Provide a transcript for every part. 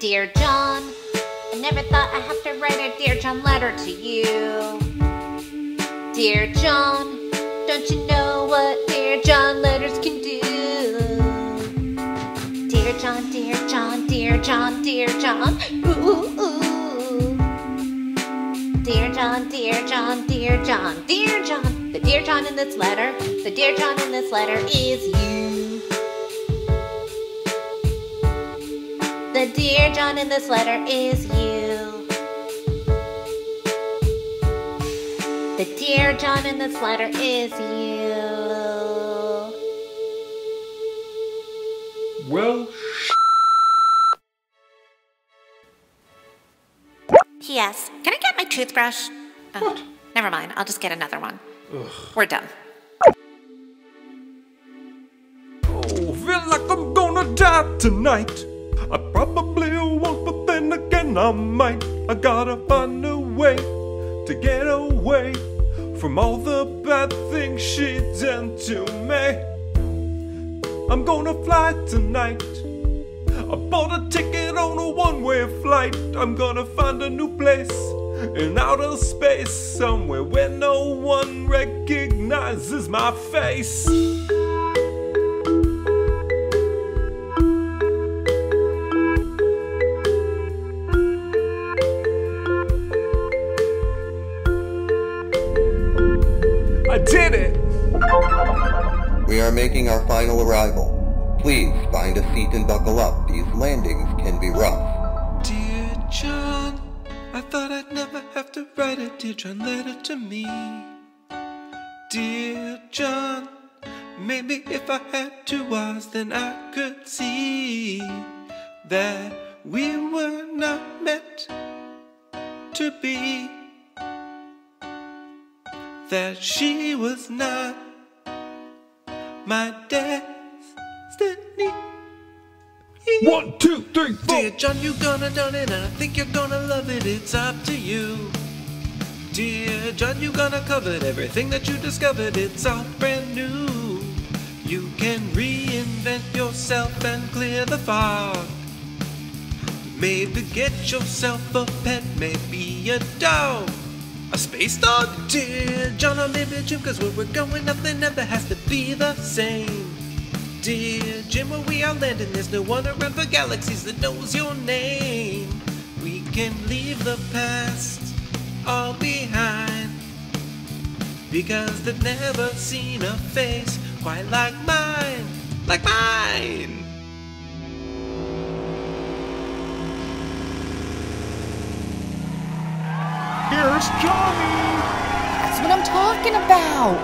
Dear John, I never thought I'd have to write a Dear John letter to you. Dear John, don't you know what Dear John letters can do? Dear John, dear John, dear John, dear John, ooh, ooh, ooh. Dear John, dear John, dear John, dear John. The Dear John in this letter, the Dear John in this letter is you. The Dear John in this letter is you. The Dear John in this letter is you. Well, P.S. Can I get my toothbrush? Oh, What? Never mind. I'll just get another one. Ugh. We're done. oh, feel like I'm gonna die tonight. I probably won't, but then again I might. I gotta find a way to get away from all the bad things she done to me. I'm gonna fly tonight. I bought a ticket on a one-way flight. I'm gonna find a new place in outer space, somewhere where no one recognizes my face. Did it! We are making our final arrival. Please find a seat and buckle up. These landings can be rough. Dear John, I thought I'd never have to write a Dear John letter to me. Dear John, maybe if I had two eyes, then I could see that we were not meant to be. That she was not my destiny. One, two, three, four. Dear John, you gonna done it, and I think you're gonna love it. It's up to you. Dear John, you gonna covered everything that you discovered. It's all brand new. You can reinvent yourself and clear the fog. Maybe get yourself a pet, maybe a dog. A space dog? Dear John, or maybe Jim, cause where we're going, nothing ever has to be the same. Dear Jim, where we are landing, there's no one around for galaxies that knows your name. We can leave the past all behind because they've never seen a face quite like mine, like mine. That's what I'm talking about.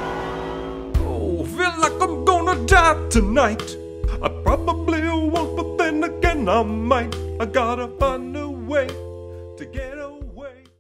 Oh, feel like I'm gonna die tonight. I probably won't, but then again I might. I gotta find a way to get